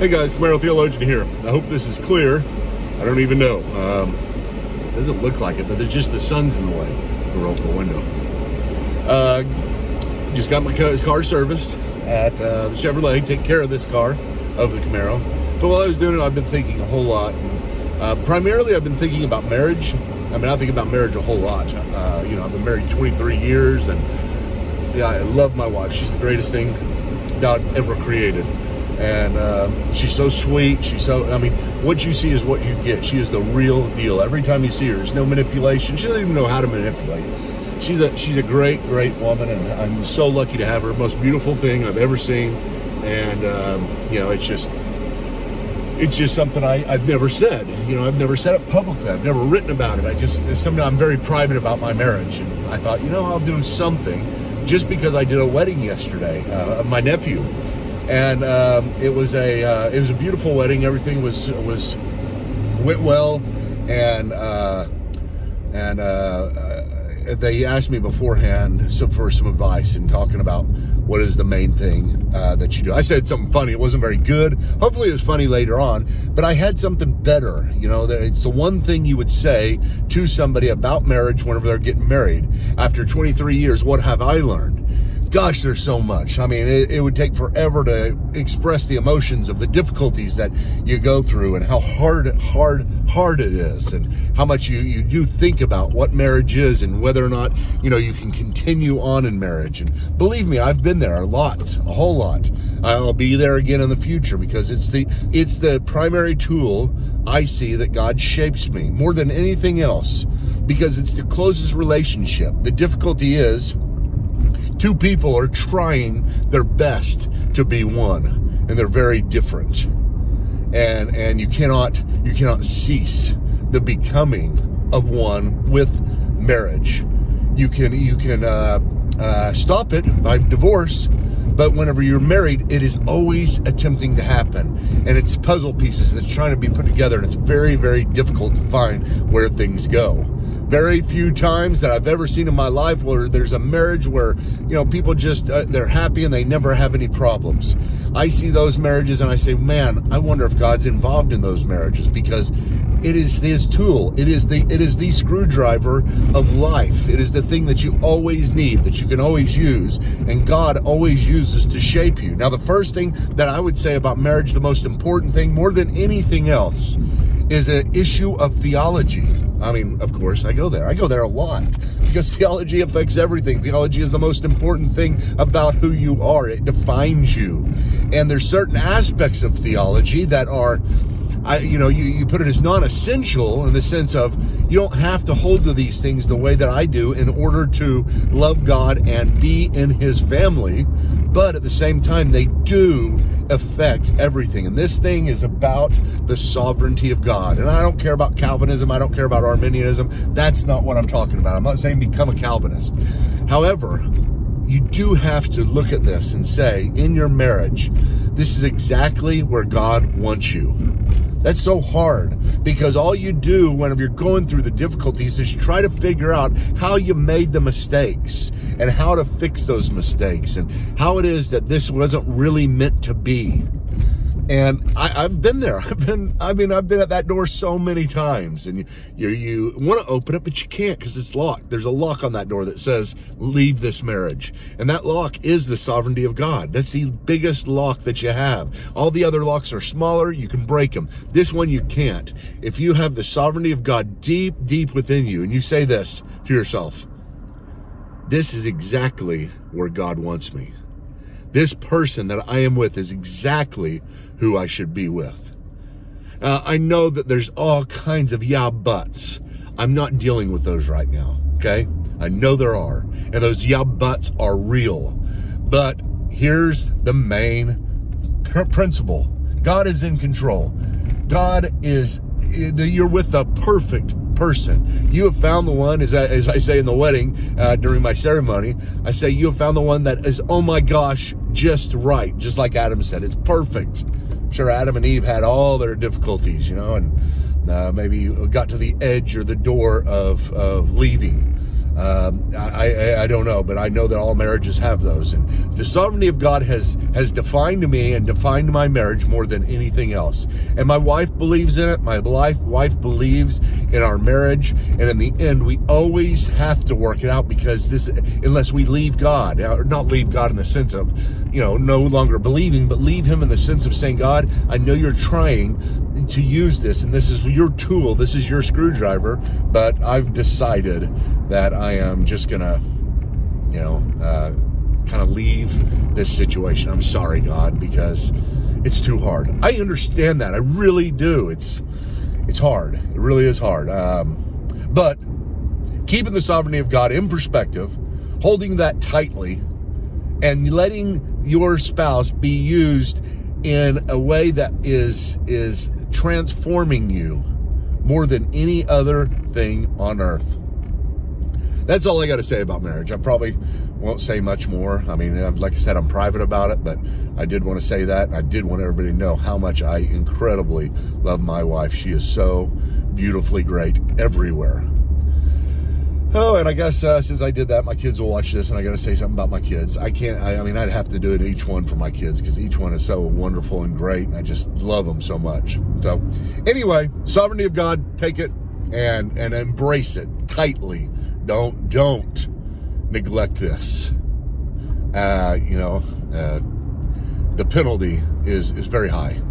Hey guys, Camaro Theologian here. I hope this is clear. I don't even know. Um, doesn't look like it, but there's just the sun's in the way. Roll the window. Uh, just got my car serviced at uh, the Chevrolet. Take care of this car, of the Camaro. But while I was doing it, I've been thinking a whole lot. Uh, primarily, I've been thinking about marriage. I mean, I think about marriage a whole lot. Uh, you know, I've been married 23 years, and yeah, I love my wife. She's the greatest thing God ever created and uh, she's so sweet. She's so, I mean, what you see is what you get. She is the real deal. Every time you see her, there's no manipulation. She doesn't even know how to manipulate. She's a she's a great, great woman, and I'm so lucky to have her. Most beautiful thing I've ever seen, and um, you know, it's just it's just something I, I've never said. You know, I've never said it publicly. I've never written about it. I just it's something I'm very private about my marriage, and I thought, you know, I'll do something just because I did a wedding yesterday uh, of my nephew and um, it was a uh, it was a beautiful wedding. Everything was was went well, and uh, and uh, uh they asked me beforehand so for some advice and talking about what is the main thing uh, that you do. I said something funny. It wasn't very good. Hopefully, it was funny later on. But I had something better. You know, that it's the one thing you would say to somebody about marriage whenever they're getting married. After 23 years, what have I learned? Gosh, there's so much. I mean, it, it, would take forever to express the emotions of the difficulties that you go through and how hard, hard, hard it is and how much you, you do think about what marriage is and whether or not, you know, you can continue on in marriage. And believe me, I've been there lots, a whole lot. I'll be there again in the future because it's the, it's the primary tool I see that God shapes me more than anything else because it's the closest relationship. The difficulty is, two people are trying their best to be one and they're very different. And and you cannot you cannot cease the becoming of one with marriage. You can you can uh, uh, stop it by divorce but whenever you're married it is always attempting to happen. And it's puzzle pieces that's trying to be put together and it's very very difficult to find where things go very few times that I've ever seen in my life where there's a marriage where, you know, people just, uh, they're happy and they never have any problems. I see those marriages and I say, man, I wonder if God's involved in those marriages because it is his tool. It is the, it is the screwdriver of life. It is the thing that you always need, that you can always use. And God always uses to shape you. Now, the first thing that I would say about marriage, the most important thing more than anything else is an issue of theology. I mean, of course, I go there. I go there a lot because theology affects everything. Theology is the most important thing about who you are. It defines you. And there's certain aspects of theology that are I, you know, you, you put it as non-essential in the sense of you don't have to hold to these things the way that I do in order to love God and be in his family. But at the same time, they do affect everything. And this thing is about the sovereignty of God. And I don't care about Calvinism. I don't care about Arminianism. That's not what I'm talking about. I'm not saying become a Calvinist. However, you do have to look at this and say, in your marriage, this is exactly where God wants you. That's so hard because all you do whenever you're going through the difficulties is try to figure out how you made the mistakes and how to fix those mistakes and how it is that this wasn't really meant to be. And I, have been there. I've been, I mean, I've been at that door so many times and you, you, you want to open it, but you can't because it's locked. There's a lock on that door that says, leave this marriage. And that lock is the sovereignty of God. That's the biggest lock that you have. All the other locks are smaller. You can break them. This one you can't. If you have the sovereignty of God deep, deep within you and you say this to yourself, this is exactly where God wants me. This person that I am with is exactly who I should be with. Uh, I know that there's all kinds of yeah buts. I'm not dealing with those right now. Okay. I know there are. And those yeah buts are real. But here's the main principle. God is in control. God is, you're with the perfect person. You have found the one, as I, as I say in the wedding uh, during my ceremony, I say, you have found the one that is, oh my gosh, just right. Just like Adam said, it's perfect. I'm sure Adam and Eve had all their difficulties, you know, and uh, maybe got to the edge or the door of, of leaving. Um, I, I, I don't know, but I know that all marriages have those, and the sovereignty of God has has defined me and defined my marriage more than anything else. And my wife believes in it. My wife wife believes in our marriage, and in the end, we always have to work it out because this, unless we leave God, or not leave God in the sense of, you know, no longer believing, but leave Him in the sense of saying, God, I know you're trying to use this, and this is your tool, this is your screwdriver, but I've decided that I am just gonna, you know, uh, kind of leave this situation. I'm sorry, God, because it's too hard. I understand that. I really do. It's it's hard. It really is hard. Um, but keeping the sovereignty of God in perspective, holding that tightly, and letting your spouse be used in a way that is is transforming you more than any other thing on earth. That's all I got to say about marriage. I probably won't say much more. I mean, like I said, I'm private about it, but I did want to say that. I did want everybody to know how much I incredibly love my wife. She is so beautifully great everywhere. Oh, and I guess uh, since I did that, my kids will watch this, and I got to say something about my kids. I can't. I, I mean, I'd have to do it each one for my kids because each one is so wonderful and great, and I just love them so much. So, anyway, sovereignty of God, take it and and embrace it tightly. Don't don't neglect this. Uh, you know, uh, the penalty is is very high.